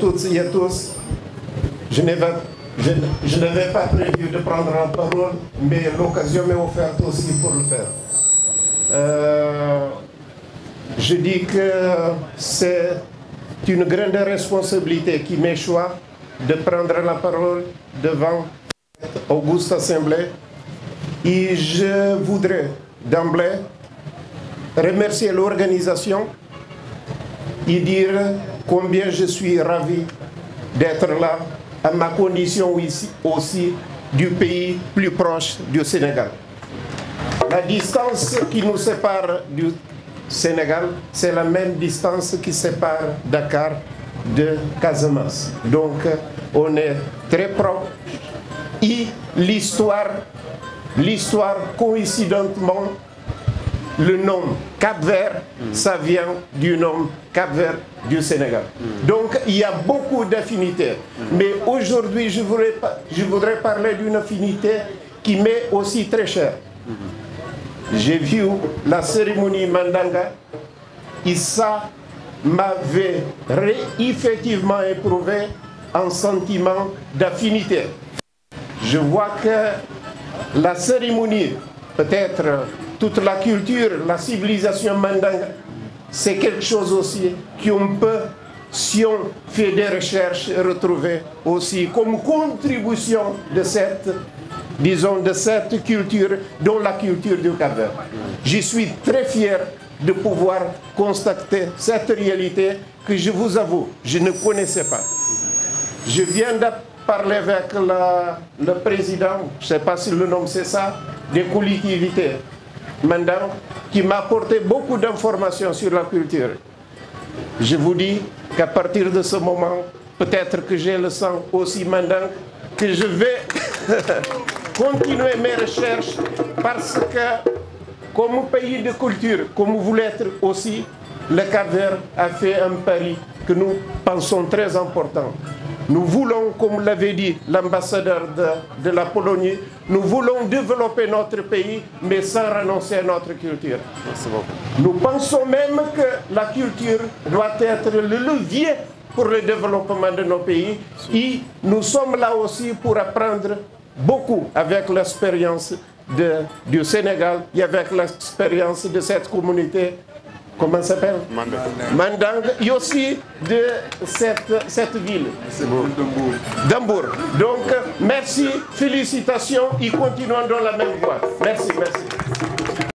toutes et à tous. Je n'avais pas prévu de prendre la parole, mais l'occasion m'est offerte aussi pour le faire. Euh, je dis que c'est une grande responsabilité qui m'échoit de prendre la parole devant Auguste Assemblée. Et je voudrais d'emblée remercier l'organisation et dire combien je suis ravi d'être là, à ma condition ici, aussi du pays plus proche du Sénégal. La distance qui nous sépare du Sénégal, c'est la même distance qui sépare Dakar de Casamance. Donc, on est très proche. Et l'histoire, l'histoire coïncidentement le nom Cap-Vert, ça vient du nom Cap-Vert du Sénégal. Donc il y a beaucoup d'affinités. Mais aujourd'hui, je voudrais, je voudrais parler d'une affinité qui m'est aussi très chère. J'ai vu la cérémonie Mandanga et ça m'avait effectivement éprouvé un sentiment d'affinité. Je vois que la cérémonie, peut-être toute la culture, la civilisation mandingue, c'est quelque chose aussi qu'on peut, si on fait des recherches, retrouver aussi comme contribution de cette, disons, de cette culture, dont la culture du cap Je suis très fier de pouvoir constater cette réalité que je vous avoue, je ne connaissais pas. Je viens de parler avec le président, je ne sais pas si le nom c'est ça, des collectivités Mandang, qui m'a apporté beaucoup d'informations sur la culture. Je vous dis qu'à partir de ce moment, peut-être que j'ai le sang aussi Mandang, que je vais continuer mes recherches parce que comme pays de culture, comme vous l'êtes aussi, le cap a fait un pari que nous pensons très important. Nous voulons, comme l'avait dit l'ambassadeur de, de, la Pologne, nous voulons développer notre pays, mais sans renoncer à notre culture. Nous pensons même que la culture doit être le levier pour le développement de nos pays. Et nous sommes là aussi pour apprendre beaucoup avec l'expérience du Sénégal et avec l'expérience de cette communauté comment ça s'appelle Mandang. Mandang. Et aussi de cette, cette ville. D'Ambour. Donc, merci, félicitations et continuons dans la même voie. Merci, merci.